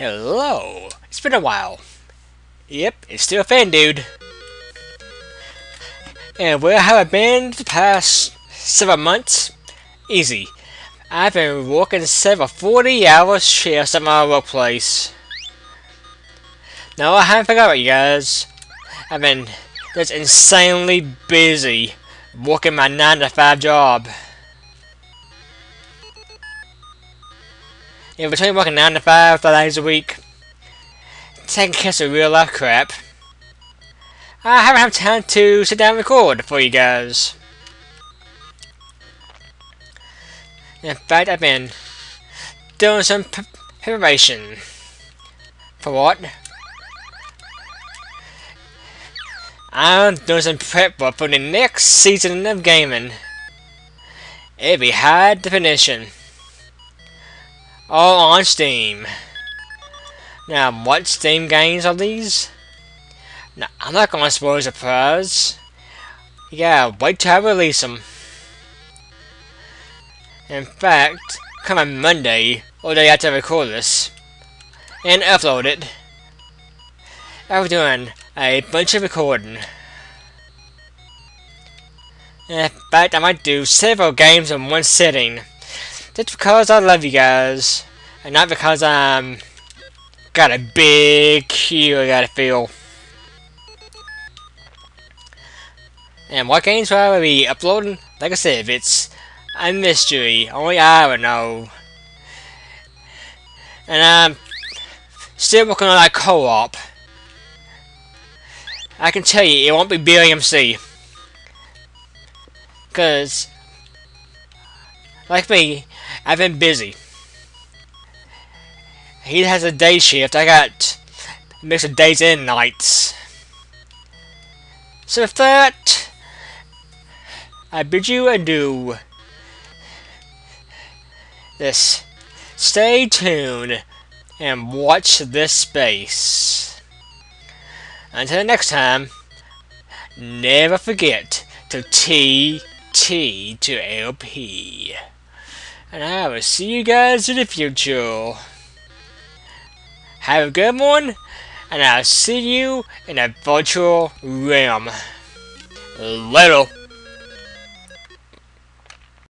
Hello. It's been a while. Yep, it's still a Fandude. And where have I been the past several months? Easy. I've been working several 40 hour shifts at my workplace. No, I haven't forgot about you guys. I've been just insanely busy working my 9 to 5 job. In between working 9 to 5, 5 days a week, taking care of real life crap, I haven't had time to sit down and record for you guys. In fact, I've been doing some preparation. For what? I'm doing some prep work for the next season of gaming. It'll be high definition. All on Steam. Now, what Steam games are these? Now, I'm not gonna spoil the surprise. Yeah, wait till I release them. In fact, come on Monday, or day after I record this, and upload it, I'm doing a bunch of recording. In fact, I might do several games in one sitting. Just because I love you guys. And not because I'm got a big queue I gotta fill. And what games will I be uploading? Like I said, if it's a mystery, only I would know. And I'm still working on that co-op. I can tell you, it won't be BMC. Because, like me, I've been busy. He has a day shift, I got mix of days and nights. So with that, I bid you adieu. This, stay tuned and watch this space. Until next time, never forget to T T to LP. And I will see you guys in the future. Have a good one, and I'll see you in a virtual realm. Later.